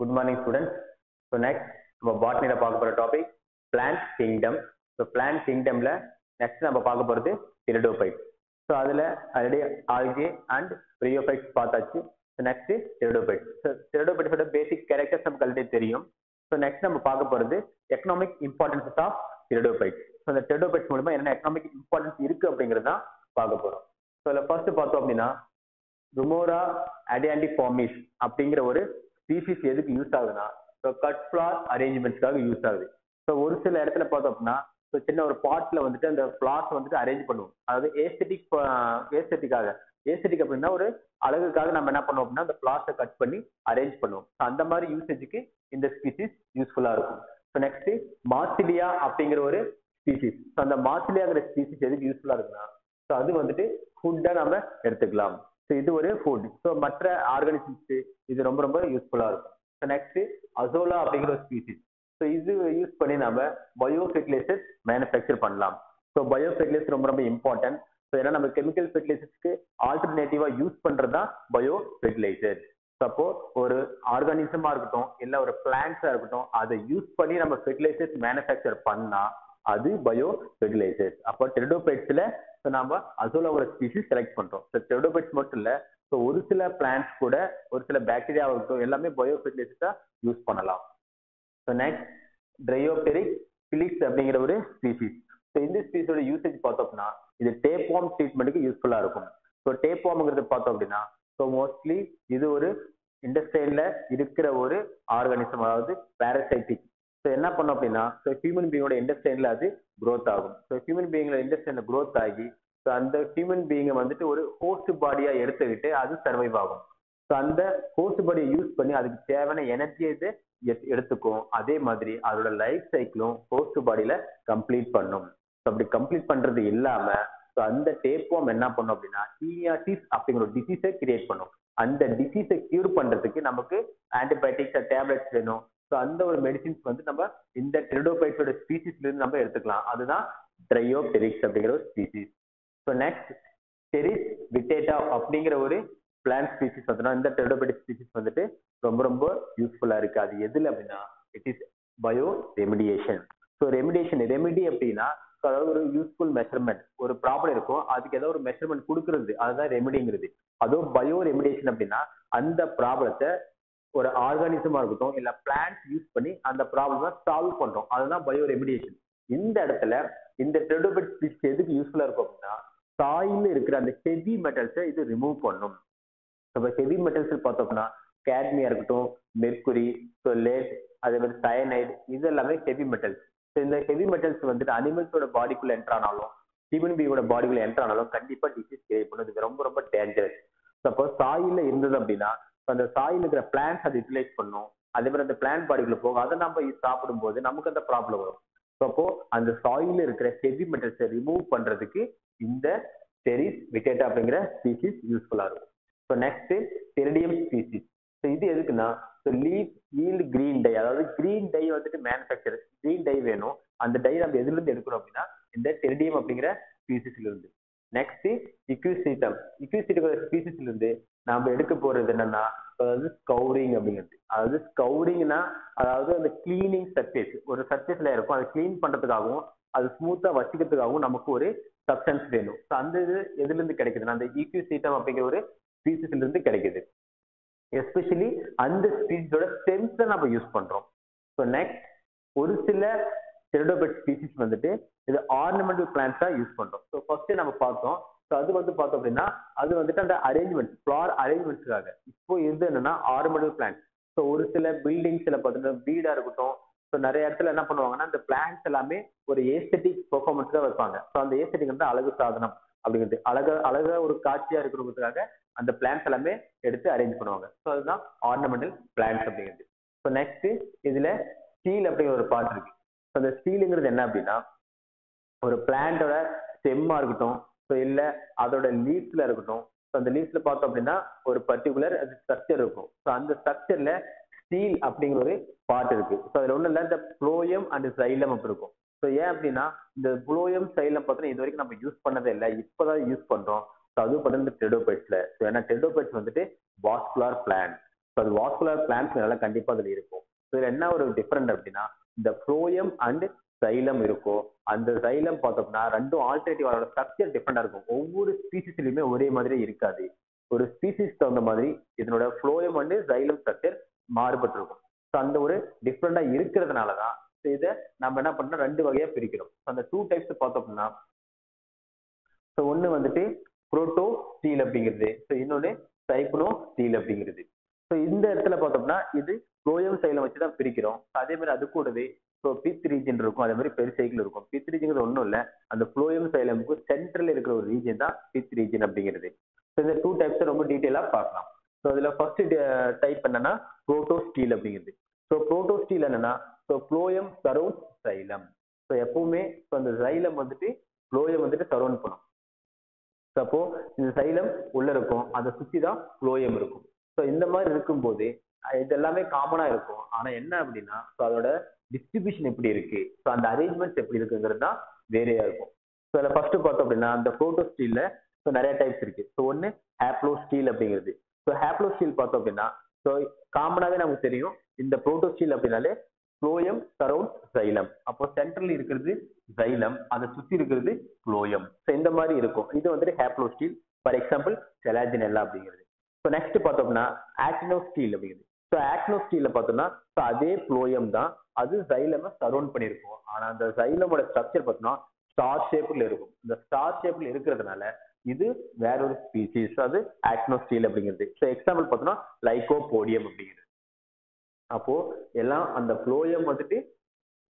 Good morning students so next நம்ம பாட்னியில் பார்க்க போகிற topic plant kingdom so plant கிங்டமில் next நம்ம பார்க்க போகிறது டெரிடோபைட் ஸோ அதில் ஆல்ரெடி ஆல்கே அண்ட் ப்ரியோபைட்ஸ் பார்த்தாச்சு. ஸோ நெக்ஸ்ட் டெரிடோபைட் ஸோ டெரிடோபைட்ஸோட பேசிக் கேரக்டர்ஸ் நமக்கு ஆல்ரெடி தெரியும். ஸோ நெக்ஸ்ட் நம்ம பார்க்க போகிறது economic importance of pteridophytes so அந்த டெரிடோபைட்ஸ் மூலமாக என்ன எக்கனாமிக் இம்பார்ட்டன்ஸ் இருக்குது அப்படிங்கிறது தான் பார்க்க போகிறோம் ஸோ அதில் ஃபர்ஸ்ட் பார்த்தோம் அப்படின்னா ருமோரா அடியாண்டி ஃபார்மிஸ் அப்படிங்கிற ஒரு பிபிசி எதுக்கு யூஸ் ஆகுதுன்னா ஸோ கட் ஃபிளார் அரேஞ்ச்மெண்ட்ஸ்க்காக யூஸ் ஆகுது. ஸோ ஒரு சில இடத்துல பார்த்தோம் அப்படின்னா ஸோ சின்ன ஒரு பார்ட்ஸில் வந்துட்டு அந்த ஃபிளார்ஸ் வந்துட்டு அரேஞ்ச் பண்ணுவோம். அதாவது ஏஸ்தட்டிக் ஏஸ்தட்டிக்காக ஏஸ்தட்டிக் அப்படின்னா ஒரு அழகுக்காக நம்ம என்ன பண்ணுவோம் அப்படின்னா அந்த ஃபிளார்ஸை கட் பண்ணி அரேஞ்ச் பண்ணுவோம். ஸோ அந்த மாதிரி யூசேஜுக்கு இந்த ஸ்பீசிஸ் யூஸ்ஃபுல்லாக இருக்கும். ஸோ நெக்ஸ்ட் மாசிலியா அப்படிங்கிற ஒரு ஸ்பீசிஸ் ஸோ அந்த மாசிலியாங்கிற ஸ்பீசிஸ் எதுக்கு யூஸ்ஃபுல்லாக இருக்குன்னா ஸோ அது வந்துட்டு ஃபுட்டாக நம்ம எடுத்துக்கலாம். ஸோ இது ஒரு ஃபுட் ஸோ மற்ற ஆர்கானிசம்ஸ்க்கு இது ரொம்ப ரொம்ப யூஸ்ஃபுல்லாக இருக்கும். ஸோ நெக்ஸ்ட் அசோலா அப்படிங்கிற ஒரு ஸ்பீசிஸ் ஸோ இது யூஸ் பண்ணி நம்ம பயோ ஃபெர்டிலைசர்ஸ் மேனுஃபேக்சர் பண்ணலாம். ஸோ பயோ ஃபெர்டிலைசர் ரொம்ப ரொம்ப இம்பார்ட்டன்ட் ஸோ ஏன்னா நம்ம கெமிக்கல் ஃபெர்டிலைசர்ஸ்க்கு ஆல்டர்னேட்டிவாக யூஸ் பண்ணுறது தான் பயோ ஃபெர்டிலைசர் அப்போ ஒரு ஆர்கானிசமாக இருக்கட்டும் இல்லை ஒரு பிளான்ஸாக இருக்கட்டும் அதை யூஸ் பண்ணி நம்ம ஃபெர்டிலைசர்ஸ் மேனுஃபேக்சர் பண்ணால் அது பயோ ஃபெர்டிலைசர்ஸ் அப்போ டெரடோபைட்ஸில் ஸோ நம்ம அசோலாவோட ஸ்பீஷிஸ் செலக்ட் பண்ணுறோம் ஸோ டெரடோபைட்ஸ் மட்டும் இல்லை ஸோ ஒரு சில பிளான்ஸ் கூட ஒரு சில பாக்டீரியா இருக்கட்டும் எல்லாமே பயோ ஃபெர்டிலைசர்ஸாக யூஸ் பண்ணலாம். ஸோ நெக்ஸ்ட் ட்ரையோபெரிக் பிலிக்ஸ் அப்படிங்கிற ஒரு ஸ்பீஷிஸ் ஸோ இந்த ஸ்பீஸோட யூசேஜ் பார்த்தோம்னா இது டேப்வாம் ட்ரீட்மெண்ட்டுக்கு யூஸ்ஃபுல்லாக இருக்கும். ஸோ டேப்வாம்ங்கிறது பார்த்தோம் அப்படின்னா ஸோ மோஸ்ட்லி இது ஒரு இண்டஸ்ட்ரியலில் இருக்கிற ஒரு ஆர்கானிசம் அதாவது பேரசைட்டிக் ஸோ என்ன பண்ணோம் அப்படின்னா ஸோ ஹியூமன் பீயோட இண்டஸ்ட்ரியன்ல அது க்ரோத் ஆகும். ஸோ ஹியூமன் பீயிங்கில் இண்டஸ்ட்ரியன்ல க்ரோத் ஆகி ஸோ அந்த ஹியூமன் பீயிங்கை வந்துட்டு ஒரு ஹோஸ்ட் பாடியாக எடுத்துக்கிட்டு அது சர்வைவ் ஆகும். ஸோ அந்த ஹோஸ்ட் பாடியை யூஸ் பண்ணி அதுக்கு தேவையான எனர்ஜியை இது எடுத்துக்கும். அதே மாதிரி அதோட லைஃப் சைக்கிளும் ஹோஸ்ட் பாடியில் கம்ப்ளீட் பண்ணும். ஸோ அப்படி கம்ப்ளீட் பண்ணுறது இல்லாமல் ஸோ அந்த டேப்வாம் என்ன பண்ணும் அப்படின்னா ஹீனியாசிஸ் அப்படிங்கிற ஒரு டிசீஸை கிரியேட் பண்ணும். அந்த டிசீஸை க்யூர் பண்ணுறதுக்கு நமக்கு ஆன்டிபயோட்டிக்ஸ் டேப்லெட்ஸ் வேணும். ஸோ அந்த ஒரு மெடிசின்ஸ் வந்து நம்ம இந்த டெரிடோபைட்ஸோட ஸ்பீசிஸ்ல இருந்து நம்ம எடுத்துக்கலாம். அதுதான் ட்ரையோபெரிக்ஸ் அப்படிங்கிற ஒரு species so next pteris vittata அப்படிங்கிற ஒரு பிளான்ட் ஸ்பீசிஸ் பார்த்தோம்னா இந்த டெரிடோபைட்டிக் ஸ்பீசிஸ் வந்துட்டு ரொம்ப ரொம்ப யூஸ்ஃபுல்லா இருக்கு. அது எதுல அப்படின்னா it is bio remediation so remediation remedy அப்படின்னா அதாவது ஒரு யூஸ்ஃபுல் மெஷர்மெண்ட் ஒரு ப்ராப்ளம் இருக்கும். அதுக்கு ஏதோ ஒரு மெஷர்மெண்ட் கொடுக்கறது. அதுதான் ரெமிடிங்கிறது அதுவும் பயோ ரெமிடியேஷன் அப்படின்னா அந்த ப்ராப்ளத்தை ஒரு ஆர்கானிசமா இருக்கட்டும் இல்ல பிளான்ஸ் யூஸ் பண்ணி அந்த ப்ராப்ளம் சால்வ் பண்றோம். அதுதான் பயோ ரெமிடியேஷன் இந்த இடத்துல இந்த டெரிடோபைட் ஸ்பீசிஸ் எதுக்கு யூஸ்ஃபுல்லா இருக்கும் அப்படின்னா சாயில் இருக்கிற அந்த ஹெவி மெட்டல்ஸை இது ரிமூவ் பண்ணும். இப்போ ஹெவி மெட்டல்ஸ் பார்த்தோம்னா கேட்மியா இருக்கட்டும் மெர்குரி ஸோ லேட் அதே மாதிரி சயனைடு இது எல்லாமே ஹெவி மெட்டல்ஸ் ஸோ இந்த ஹெவி மெட்டல்ஸ் வந்துட்டு அனிமல்ஸோட பாடிக்குள்ள என்ட்ரானாலும் ஹியூமன் பீயோட பாடிக்குள்ள என்ட்ரானாலும் கண்டிப்பா டிசீஸ் கிரியேட் பண்ணுறது ரொம்ப ரொம்ப டேஞ்சரஸ் சப்போஸ் சாயில இருந்தது அப்படின்னா அந்த சாயில் இருக்கிற பிளான்ஸ் அதை யூட்டிலைஸ் பண்ணும். அதே மாதிரி அந்த பிளான் பாடிக்குள்ள போகும். அதை நம்ம சாப்பிடும்போது நமக்கு அந்த ப்ராப்ளம் வரும். அப்போ அந்த சாயில் இருக்கிற ஹெவி மெட்டல்ஸை ரிமூவ் பண்றதுக்கு இந்த செரிஸ் விட்டேட்டா அப்படிங்கிற ஸ்பீசிஸ் யூஸ்ஃபுல்லா இருக்கும். So next pteridium species so இது எதுக்குன்னா so leave yield green dye அதாவது கிரீன் டை வந்துட்டு மேனுஃபேக்சர் கிரீன் டை வேணும். அந்த டை நம்ம எதுலேருந்து எடுக்கணும் அப்படின்னா இந்த டெரிடியம் அப்படிங்கிற ஸ்பீசிஸ்ல இருந்து. நெக்ஸ்ட் இக்யூசிட்டம் இக்யூசிட்டம் ஸ்பீசிஸ்ல இருந்து நாம எடுக்க போறது என்னன்னா அதாவது ஸ்கவுரிங் அப்படிங்கிறது அதாவது ஸ்கவுரிங்னா அதாவது அந்த கிளீனிங் சர்ஃபேஸ் ஒரு சர்ஃபேஸ்ல இருக்கும். அதை கிளீன் பண்றதுக்காகவும் அது ஸ்மூத்தா வச்சுக்கிறதுக்காகவும் நமக்கு ஒரு சப்ஸ்டன்ஸ் வேணும். ஸோ அந்த இது எதுல இருந்து கிடைக்குதுன்னா அந்த இக்யூசிட்டம் அப்படிங்கிற ஒரு ஸ்பீசிஸ்ல இருந்து கிடைக்குது. எஸ்பெஷலி அந்த ஸ்பீசிஸோட ஸ்டெம்ஸை நம்ம யூஸ் பண்றோம். ஸோ நெக்ஸ்ட் ஒரு சில டெரிடோபெட் ஸ்பீசிஸ் வந்துட்டு இது ஆர்னமெண்டல் பிளான்ஸா யூஸ் பண்றோம். ஸோ ஃபர்ஸ்ட் நம்ம பார்த்தோம். ஸோ அது வந்து பார்த்தோம் அப்படின்னா அது வந்துட்டு அந்த அரேஞ்ச்மெண்ட் ஃபிளார் அரேஞ்ச்மெண்ட்ஸ்க்காக இப்போ இது என்னன்னா ஆர்னமெண்டல் பிளான்ஸ் ஸோ ஒரு சில பில்டிங்ஸ்ல பார்த்தீங்கன்னா வீடா இருக்கட்டும். ஸோ நிறைய இடத்துல என்ன பண்ணுவாங்கன்னா இந்த பிளான்ஸ் எல்லாமே ஒரு ஏஸ்தட்டிக் பெர்ஃபார்மன்ஸ் தான் வைப்பாங்க. ஸோ அந்த ஏஸ்தட்டிக் வந்து அழகு சாதனம் அப்படிங்கிறது. அழகா அழகா ஒரு காட்சியா இருக்கிறதுக்காக அந்த பிளான்ஸ் எல்லாமே எடுத்து அரேஞ்ச் பண்ணுவாங்க. ஸோ அதுதான் ஆர்னமெண்டல் பிளான்ஸ் அப்படிங்கிறது. ஸோ நெக்ஸ்ட் இதுல ஸ்டீல் அப்படிங்கிற ஒரு பார்ட் இருக்கு. அந்த ஸ்டீலுங்கிறது என்ன அப்படின்னா ஒரு பிளான்ட்டோட ஸ்டெம்மா இருக்கட்டும். ஸோ இல்லை அதோட லீவ்ஸ்ல இருக்கட்டும். ஸோ அந்த லீஃப்ல பார்த்தோம் அப்படின்னா ஒரு பர்டிகுலர் அது ஸ்ட்ரக்சர் இருக்கும். ஸோ அந்த ஸ்ட்ரக்சர்ல ஸ்டீல் அப்படிங்கிற ஒரு பார்ட் இருக்கு. ஸோ அதில் ஒன்றும் இல்லை இந்த ப்ளோயம் அண்ட் சைலம் அப்படி இருக்கும். ஸோ ஏன் அப்படின்னா இந்த புளோயம் சைலம் பார்த்தீங்கன்னா இது வரைக்கும் நம்ம யூஸ் பண்ணதே இல்லை. இப்போதான் யூஸ் பண்ணுறோம் ஸோ அதுவும் பார்த்தீங்கன்னா டெடோபைட்ஸ்ல ஸோ ஏன்னா டெடோபைட்ஸ் வந்துட்டு வாஸ்குலார் பிளான் ஸோ அது வாஸ்குலர் நல்லா கண்டிப்பாக அதில் இருக்கும். இதில் என்ன ஒரு டிஃப்ரெண்ட் அப்படின்னா இந்த ஃப்ளோயம் அண்ட் சைலம் இருக்கும் அந்த சைலம் பார்த்தோம்னா ரெண்டும் ஆல்டர்னேட்டிவ் அதோட ஸ்ட்ரக்சர் டிஃப்ரெண்டாக இருக்கும். ஒவ்வொரு ஸ்பீசிஸ்லையுமே ஒரே மாதிரி இருக்காது. ஒரு ஸ்பீசிஸ் தகுந்த மாதிரி இதனோட ஃப்ளோயம் அண்டு சைலம் ஸ்ட்ரக்சர் மாறுபட்டிருக்கும். ஸோ அந்த ஒரு டிஃப்ரெண்டாக இருக்கிறதுனால தான் இதை நம்ம என்ன பண்ணோம் ரெண்டு வகையாக பிரிக்கிறோம். அந்த டூ டைப்ஸ் பார்த்தோம்னா ஸோ ஒன்று வந்துட்டு புரோட்டோ ஸ்டீல் அப்படிங்கிறது. ஸோ இன்னொன்று சைக்ளோ ஸ்டீல் அப்படிங்கிறது. ஸோ இந்த இடத்துல பார்த்தோம்னா இது கோயம் சைலம் வச்சு தான் பிரிக்கிறோம். அதே மாதிரி அது கூடவே ஸோ பித் ரீஜன் இருக்கும். அதே மாதிரி பெருசைக்கிள் இருக்கும். பித் ரீஜன் ஒன்றும் இல்லை. அந்த ஃப்ளோயம் சைலமுக்கு சென்ட்ரல் இருக்கிற ஒரு ரீஜன் தான் பித் ரீஜன் அப்படிங்கிறது. ஸோ இந்த டூ டைப்ஸை ரொம்ப டீட்டெயிலாக பார்க்கலாம். ஸோ அதில் ஃபர்ஸ்ட் டைப் என்னன்னா புரோட்டோ ஸ்டீல் அப்படிங்கிறது. ஸோ புரோட்டோ ஸ்டீல் என்னன்னா so phloem surround xylem so எப்பவுமே ஸோ அந்த சைலம் வந்துட்டு ஃப்ளோயம் வந்துட்டு சரௌண்ட் பண்ணும். அப்போ இந்த சைலம் உள்ள இருக்கும். அதை சுற்றி தான் ஃப்ளோயம் இருக்கும். ஸோ இந்த மாதிரி இருக்கும்போது இது எல்லாமே காமனா இருக்கும். ஆனா என்ன அப்படின்னா ஸோ அதோட டிஸ்ட்ரிபியூஷன் எப்படி இருக்கு? ஸோ அந்த அரேஞ்ச்மெண்ட்ஸ் எப்படி இருக்குங்கிறது தான் வேறையா இருக்கும். ஸோ அதில் ஃபர்ஸ்ட் பார்த்தோம் அப்படின்னா அந்த ஃபோட்டோ ஸ்டீல்ல ஸோ நிறைய டைப்ஸ் இருக்கு. ஸோ ஒன்று ஹேப்ளோ ஸ்டீல் அப்படிங்கிறது. ஸோ ஹேப்ளோ ஸ்டீல் பார்த்தோம் அப்படின்னா ஸோ காமனாகவே நமக்கு தெரியும் இந்த புரோட்டோ ஸ்டீல் அப்படின்னாலே ஃப்ளோயம் சரௌண்ட் சைலம் அப்போ சென்ட்ரல் இருக்கிறது சைலம் அதை சுத்தி இருக்கிறது ஃப்ளோயம் ஸோ இந்த மாதிரி இருக்கும். இது வந்துட்டு ஹேப்ளோ ஸ்டீல் ஃபார் எக்ஸாம்பிள் செலாஜினெல்லா அப்படிங்கிறது. ஸோ நெக்ஸ்ட் பார்த்தோம்னா ஆக்னோ ஸ்டீல் அப்படிங்கிறது ஸோ ஆக்னோ ஸ்டீல்ல பார்த்தோம்னா ஸோ அதே ஃப்ளோயம் தான். அது சைலமை சரௌண்ட் பண்ணியிருக்கும். ஆனால் அந்த சைலமோட ஸ்ட்ரக்சர் பார்த்தோம்னா ஸ்டார் ஷேப்பில் இருக்கும். இந்த ஸ்டார் ஷேப்பில் இருக்கிறதுனால இது வேற ஒரு ஸ்பீசிஸ் அது ஆக்னோ ஸ்டீல் அப்படிங்கிறது ஸோ எக்ஸாம்பிள் பார்த்தோம்னா லைகோபோடியம் அப்படிங்கிறது அப்போ எல்லாம் அந்த ஃப்ளோயம் வந்துட்டு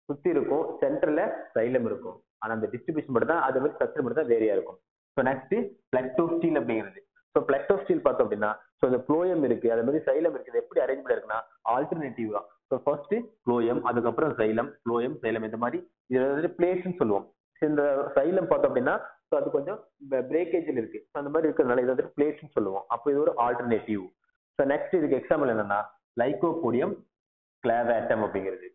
சுற்றி இருக்கும். சென்டரில் சைலம் இருக்கும். ஆனால் அந்த டிஸ்ட்ரிபியூஷன் மட்டும் தான் அது மாதிரி ஸ்ட்ரக்சர் மட்டும் தான் வேரியா இருக்கும். ஸோ நெக்ஸ்ட் பிளக்டோ ஸ்டீல் அப்படிங்கிறது. ஸோ பிளக்டோ ஸ்டீல் பார்த்தோம் அப்படின்னா ஸோ இந்த ஃப்ளோயம் இருக்கு அது மாதிரி சைலம் இருக்குது எப்படி அரேஞ்ச்மெண்ட் இருக்குன்னா ஆல்டர்னேட்டிவ் தான். ஸோ ஃபர்ஸ்ட் ஃப்ளோயம் அதுக்கப்புறம் சைலம் ஃப்ளோயம் சைலம் இந்த மாதிரி இது வந்து பிளேஸ்ன்னு சொல்லுவோம். இந்த சைலம் பார்த்தோம் அப்படின்னா ஸோ அது கொஞ்சம் பிரேக்கேஜில் இருக்கு. ஸோ அந்த மாதிரி இருக்கிறதுனால இது வந்து பிளேஸ்ன்னு சொல்லுவோம். அப்போ இது ஒரு ஆல்டர்னேட்டிவ் ஸோ நெக்ஸ்ட் இதுக்கு எக்ஸாம்பிள் என்னன்னா லைகோபோடியம் கிளாவேட்டம் அப்படிங்கிறது.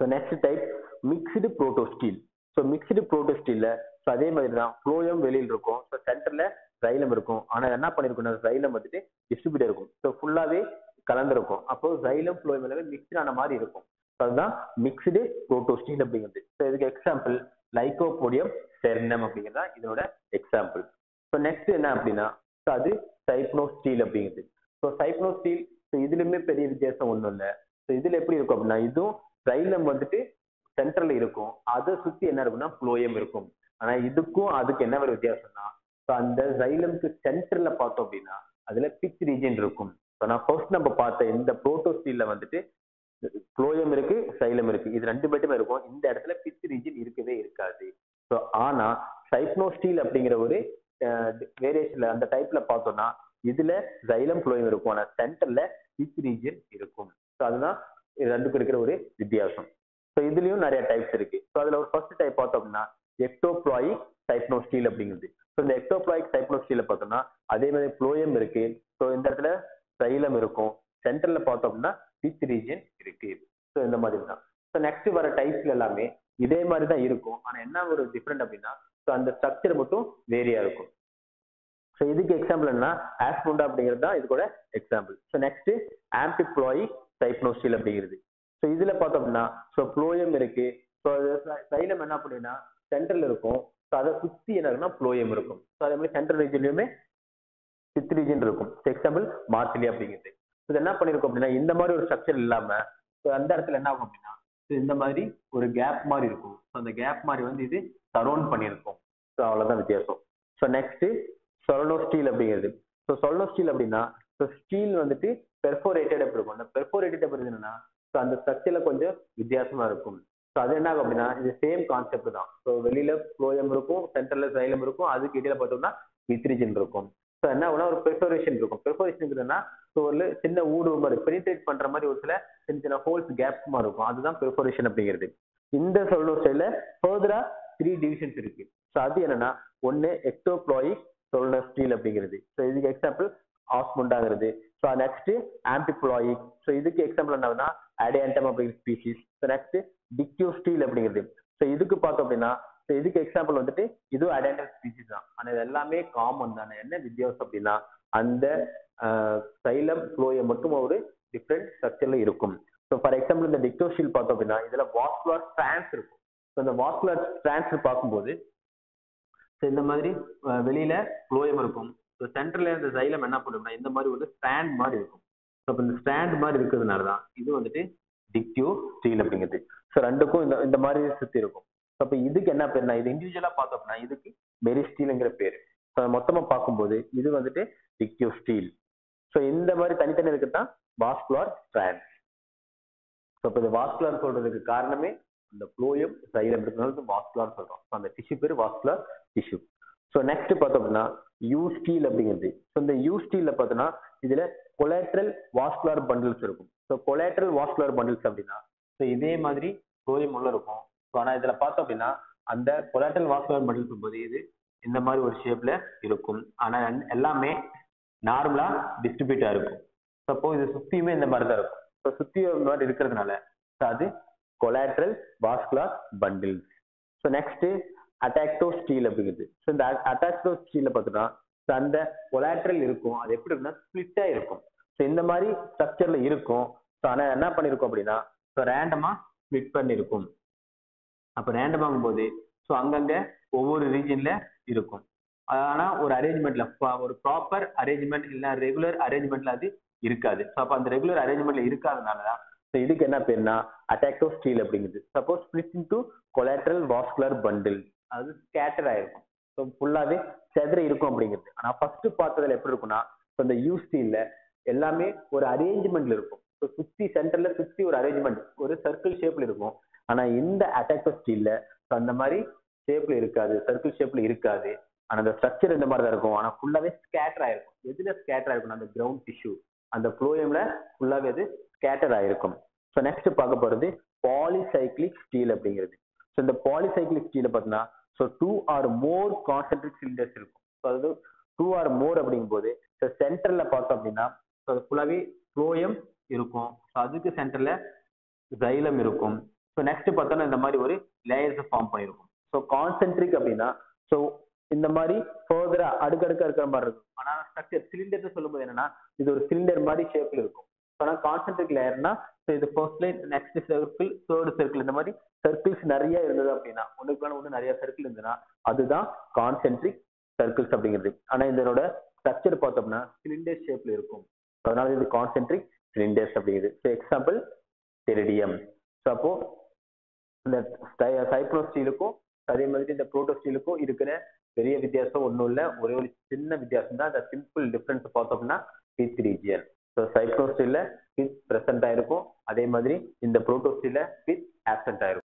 So next type mixed protostele so mixed புரோட்டோஸ்டீலில் so அதே மாதிரி தான் ஃப்ளோயம் வெளியில் இருக்கும். ஸோ சென்டரில் சைலம் இருக்கும். ஆனால் என்ன பண்ணிருக்கோம் சைலம் வந்துட்டு டிஸ்ட்ரிபியூட் இருக்கும் ஸோ ஃபுல்லாவே கலந்துருக்கும். அப்போ சைலம் ஃப்ளோயம் எல்லாமே மிக்ஸ்டு ஆன மாதிரி இருக்கும். ஸோ அதுதான் மிக்ஸ்டு ப்ரோட்டோ ஸ்டீல் அப்படிங்கிறது. ஸோ இதுக்கு எக்ஸாம்பிள் லைகோபோடியம் செர்னம் அப்படிங்கிறது தான் இதோட எக்ஸாம்பிள் ஸோ நெக்ஸ்ட் என்ன அப்படின்னா ஸோ அது சைப்னோஸ்டீல் அப்படிங்கிறது ஸோ சைப்னோ ஸ்டீல் ஸோ இதுலையுமே பெரிய வித்தியாசம் ஒன்றும் இல்லை. ஸோ இதில் எப்படி இருக்கும் அப்படின்னா இதுவும் சைலம் வந்துட்டு சென்ட்ரல் இருக்கும். அதை சுற்றி என்ன இருக்கும்னா ஃப்ளோயம் இருக்கும். ஆனால் இதுக்கும் அதுக்கு என்ன ஒரு வித்தியாசம்னா ஸோ அந்த ஜைலம்க்கு சென்டர்ல பார்த்தோம் அப்படின்னா அதுல பிச் ரீஜன் இருக்கும். ஸோ நான் ஃபர்ஸ்ட் நம்ம பார்த்த இந்த புரோட்டோஸ்டீல்ல வந்துட்டு குளோயம் இருக்கு சைலம் இருக்கு. இது ரெண்டு மட்டுமே இருக்கும். இந்த இடத்துல பிச் ரீஜன் இருக்கவே இருக்காது. ஸோ ஆனா சைப்னோ ஸ்டீல் அப்படிங்கிற ஒரு வேரியேஷன்ல அந்த டைப்ல பார்த்தோம்னா இதுல சைலம் குளோயம் இருக்கும். ஆனா சென்டர்ல பிச் ரீஜன் இருக்கும். ஸோ அதுதான் இது ரெண்டுக்கும் இருக்கிற ஒரு வித்தியாசம். ஸோ இதுலயும் நிறைய டைப்ஸ் இருக்கு. ஸோ அதுல ஒரு ஃபர்ஸ்ட் டைப் பார்த்தோம்னா எக்டோப்ளாயிக் சைப்னோஸ்டீல் அப்படிங்கிறது ஸோ இந்த எக்டோப்ளாய்க் சைப்னோ பார்த்தோம்னா அதே மாதிரி ஃப்ளோயம் இருக்கு. ஸோ இந்த இடத்துல சைலம் இருக்கும். சென்டர்ல பார்த்தோம்னா பிச் ரீஜன் இருக்கு. ஸோ இந்த மாதிரி தான். ஸோ நெக்ஸ்ட் வர டைப்ஸ்ல எல்லாமே இதே மாதிரி தான் இருக்கும். ஆனால் என்ன ஒரு டிஃப்ரெண்ட் அப்படின்னா ஸோ அந்த ஸ்ட்ரக்சர் மட்டும் வேரியா இருக்கும். ஸோ இதுக்கு எக்ஸாம்பிள் என்ன ஆஸ்முண்டா அப்படிங்கிறது தான் இது கூட example so next amphiphloic siphonostele அப்படிங்கிறது. ஸோ இதுல பார்த்தோம்னா ஸோ ஃப்ளோயம் இருக்கு. ஸோ சைலம் என்ன அப்படின்னா சென்டர்ல இருக்கும். ஸோ அதை சுற்றி என்ன இருக்குன்னா ஃப்ளோயம் இருக்கும். ஸோ அதே மாதிரி சென்ட்ரல் ரீஜன்லையுமே சித் ரீஜன் இருக்கும். எக்ஸாம்பிள் மார்சிலி அப்படிங்கிறது. இது என்ன பண்ணியிருக்கும் அப்படின்னா இந்த மாதிரி ஒரு ஸ்ட்ரக்சர் இல்லாமல் ஸோ அந்த இடத்துல என்ன ஆகும் அப்படின்னா ஸோ இந்த மாதிரி ஒரு கேப் மாதிரி இருக்கும். ஸோ அந்த கேப் மாதிரி வந்து இது சரௌண்ட் பண்ணியிருக்கும். ஸோ அவ்வளோதான் வித்தியாசம். ஸோ நெக்ஸ்ட்டு சொலனோ ஸ்டீல் அப்படிங்கிறது. ஸோ சொலனோ ஸ்டீல் அப்படின்னா ஸோ ஸ்டீல் வந்துட்டு பெர்ஃபோரேட்டட் அப்படி இருக்கும்? அந்த பெர்ஃபோரேட்டட் அப்படி என்னன்னா ஸோ அந்த ஸ்ட்ரக்சரில் கொஞ்சம் வித்தியாசமாக இருக்கும். ஸோ அது என்ன ஆகும் அப்படின்னா இது சேம் கான்செப்ட் தான். ஸோ வெளியில ஃப்ளோயம் இருக்கும் சென்டர்ல சைலம் இருக்கும் அதுக்கு இடையில பார்த்தோம்னா வித்ரிஜன் இருக்கும். ஸோ என்ன ஆகும்னா ஒரு ப்ரிஃபரேஷன் இருக்கும். பெர்ஃபோரேஷன் ஸோ ஒரு சின்ன ஊடு மாதிரி பெனிட்ரேட் பண்ற மாதிரி ஒரு சில சின்ன சின்ன ஹோல்ஸ் கேப்ஸ் மாதிரி இருக்கும். அதுதான் ப்ரிஃபரேஷன் அப்படிங்கிறது. இந்த சொல்லோ ஸ்டைல ஃபர்தரா த்ரீ டிவிஷன்ஸ் இருக்கு. ஸோ அது என்னன்னா ஒன்னு எக்டோப்ளாயிக் சோல்னர் ஸ்டீல் அப்படிங்கிறது. ஸோ இதுக்கு எக்ஸாம்பிள் ஆஸ்முண்டாங்கிறது ஸோ நெக்ஸ்ட் ஆம்பிப்ளாயிக் ஸோ இதுக்கு எக்ஸாம்பிள் என்னன்னா அடியாண்டம் அப்படிங்கிற species so next dictyostele அப்படிங்கிறது. ஸோ இதுக்கு பார்த்தோம் அப்படின்னா ஸோ இதுக்கு எக்ஸாம்பிள் வந்துட்டு இதுவும் ஐடென்டல் ஸ்பீசிஸ் தான். ஆனால் இது எல்லாமே காமன் தானே. என்ன வித்தியாசம் அப்படின்னா அந்த சைலம் ஃப்ளோயை மட்டும் ஒரு டிஃப்ரெண்ட் ஸ்ட்ரக்சர்ல இருக்கும். ஸோ ஃபார் எக்ஸாம்பிள் இந்த டிக்டோஷில் பார்த்தோம் அப்படின்னா இதுல வாஸ்குலர் ஸ்ட்ராண்ட்ஸ் இருக்கும். ஸோ இந்த வாஸ்குலர் ஸ்ட்ராண்ட்ஸ் பார்க்கும்போது ஸோ இந்த மாதிரி வெளியில ஃப்ளோயம் இருக்கும். ஸோ சென்டர்ல இந்த சைலம் என்ன பண்ணும்னா இந்த மாதிரி ஒரு ஸ்டாண்ட் மாதிரி இருக்கும். ஸோ இந்த ஸ்டாண்ட் மாதிரி இருக்கிறதுனால தான் இது வந்துட்டு டிக்டியோ ஸ்டீல் அப்படிங்கிறது. ஸோ ரெண்டுக்கும் இந்த இந்த மாதிரி சுத்தி இருக்கும். ஸோ அப்போ இதுக்கு என்ன பேர்னா இது இண்டிவிஜுவலா பார்த்தோம் அப்படின்னா இதுக்கு மெரிஸ்டீலுங்கிற பேர். ஸோ மொத்தமா பார்க்கும்போது இது வந்துட்டு டிக்டியோ ஸ்டீல். ஸோ இந்த மாதிரி தனித்தனி இருக்கிறது தான் வாஸ்குலார் ஸ்ட்ராண்ட்ஸ் ஸோ இப்போ இந்த வாஸ்குலார் சொல்றதுக்கு காரணமே அந்த ஃப்ளோயம் சைலம் இருக்கிறதுனால வாஸ்குலார் சொல்றோம். ஸோ அந்த டிஷ்யூ பேர் வாஸ்குலார் டிஷ்யூ ஸோ நெக்ஸ்ட் பார்த்தோம் அப்படின்னா யூ ஸ்டீல் அப்படிங்கிறது. ஸோ இந்த யூ ஸ்டீல்ல பார்த்தோன்னா இதுல கொலாட்ரல் வாஸ்குலார் பண்டில்ஸ் இருக்கும். ஸோ கொலாட்ரல் வாஸ்குலார் பண்டில்ஸ் அப்படின்னா ஸோ இதே மாதிரி ஃப்ளோயம் உள்ள இருக்கும். ஸோ ஆனால் இதில் பார்த்தோம் அப்படின்னா அந்த கொலாட்ரல் வாஸ்குலார் பண்டில்ஸ் போது இது இந்த மாதிரி ஒரு ஷேப்ல இருக்கும். ஆனால் எல்லாமே நார்மலா டிஸ்ட்ரிபியூட்டா இருக்கும். சப்போ இது சுத்தியுமே இந்த மாதிரி தான் இருக்கும். ஸோ சுத்தி இந்த மாதிரி இருக்கிறதுனால ஸோ அது collateral vascular bundles so next atactostele அப்படிங்கிறது. ஸோ இந்த அட்டாக்டோ ஸ்டீல பார்த்தோம்னா ஸோ அந்த கொலாட்ரல் இருக்கும். அது எப்படி இருக்குன்னா ஸ்பிளிட்டா இருக்கும். ஸோ இந்த மாதிரி ஸ்ட்ரக்சர்ல இருக்கும். ஸோ ஆனால் என்ன பண்ணிருக்கோம் அப்படின்னா ஸோ ரேண்டமாக ஸ்பிளிட் பண்ணிருக்கும். அப்போ ரேண்டம் ஆகும்போது ஸோ அங்கங்கே ஒவ்வொரு ரீஜனில் இருக்கும். ஆனால் ஒரு அரேஞ்ச்மெண்ட்டில் ஒரு ப்ராப்பர் அரேஞ்ச்மெண்ட் இல்ல ரெகுலர் அரேஞ்ச்மெண்ட்டில் அது இருக்காது. ஸோ அப்போ அந்த ரெகுலர் அரேஞ்ச்மெண்ட்டில் இருக்காதனால தான் ஸோ இதுக்கு என்ன பேர்னா அட்டாக்டோ ஸ்டீல் அப்படிங்கிறது suppose split into collateral vascular bundle அது ஸ்கேட்டர் ஆயிருக்கும். ஸோ ஃபுல்லாகவே செதற இருக்கும் அப்படிங்கிறது. ஆனால் ஃபர்ஸ்ட் பார்த்ததுல எப்படி இருக்கும்னா இப்போ இந்த யூ ஸ்டீலில் எல்லாமே ஒரு அரேஞ்ச்மெண்ட்ல இருக்கும். ஸோ சுத்தி சென்டர்ல சுத்தி ஒரு அரேஞ்ச்மெண்ட் ஒரு சர்க்கிள் ஷேப்ல இருக்கும். ஆனா இந்த அட்டாக்டோ ஸ்டீல்ல அந்த மாதிரி ஷேப்ல இருக்காது. சர்க்கிள் ஷேப்ல இருக்காது. ஆனா அந்த ஸ்ட்ரக்சர் இந்த மாதிரி தான் இருக்கும். ஆனா ஃபுல்லாவே ஸ்கேட்டர் ஆயிருக்கும். எதுல ஸ்கேட்டர் ஆயிருக்கும் அந்த கிரவுண்ட் டிஷ்யூ அந்த ஃப்ளோயம்ல ஃபுல்லாவே அது ஸ்கேட்டர் ஆயிருக்கும். ஸோ நெக்ஸ்ட் பார்க்க போறது பாலிசைக்ளிக் ஸ்டீல் அப்படிங்கிறது. ஸோ இந்த பாலிசைக்ளிக் ஸ்டீல பார்த்தீங்கன்னா so two or more concentric cylinders இருக்கும். ஸோ அதாவது டூ ஆர் மோர் அப்படிங்கும்போது ஸோ சென்டர்ல பார்த்தோம் அப்படின்னா ஸோ அது ஃபுல்லாவே ஃப்ளோயம் இருக்கும். ஸோ அதுக்கு சென்டர்ல ஜைலம் இருக்கும். ஸோ நெக்ஸ்ட் பார்த்தோன்னா இந்த மாதிரி ஒரு லேயர்ஸ் ஃபார்ம் பண்ணியிருக்கும் ஸோ கான்சென்ட்ரிக் அப்படின்னா ஸோ இந்த மாதிரி ஃபர்தரா அடுக்கடுக்க இருக்கிற மாதிரி இருக்கும். ஆனால் ஸ்ட்ரக்சர் சிலிண்டர் சொல்லும்போது என்னன்னா இது ஒரு சிலிண்டர் மாதிரி ஷேப்ல இருக்கும். ஆனால் கான்சென்ட்ரிக் லேயர்னா ஸோ இது first line next circle third circle இந்த மாதிரி சர்க்கிள்ஸ் நிறைய இருந்தது அப்படின்னா ஒண்ணுக்கு ஒன்று ஒண்ணு நிறைய சர்க்கிள் இருந்ததுன்னா அதுதான் கான்சென்ட்ரிக் சர்க்கிள்ஸ் அப்படிங்கிறது. ஆனால் இதனோட ஸ்ட்ரக்சர் பார்த்தோம்னா சிலிண்டர் ஷேப்ல இருக்கும். அதனால இது கான்சென்ட்ரிக் சிலிண்டர்ஸ் அப்படிங்கிறது ஸோ எக்ஸாம்பிள் டெரிடியம் ஸோ அப்போ இந்த சைப்ரோ ஸ்டீலுக்கும் அதே மாதிரி இந்த புரோட்டோ ஸ்டீலுக்கும் இருக்கிற பெரிய வித்தியாசம் ஒன்றும் இல்லை. ஒரே ஒரு சின்ன வித்தியாசம் தான். அந்த சிம்பிள் டிஃப்ரென்ஸ் பார்த்தோம்னா பித் ரீஜியன் ஸோ சைப்ரோ ஸ்டீல்ல பித் பிரசன்ட் ஆயிருக்கும். அதே மாதிரி இந்த புரோட்டோ ஸ்டீல்ல பித் ஆப்சென்ட் ஆயிருக்கும்.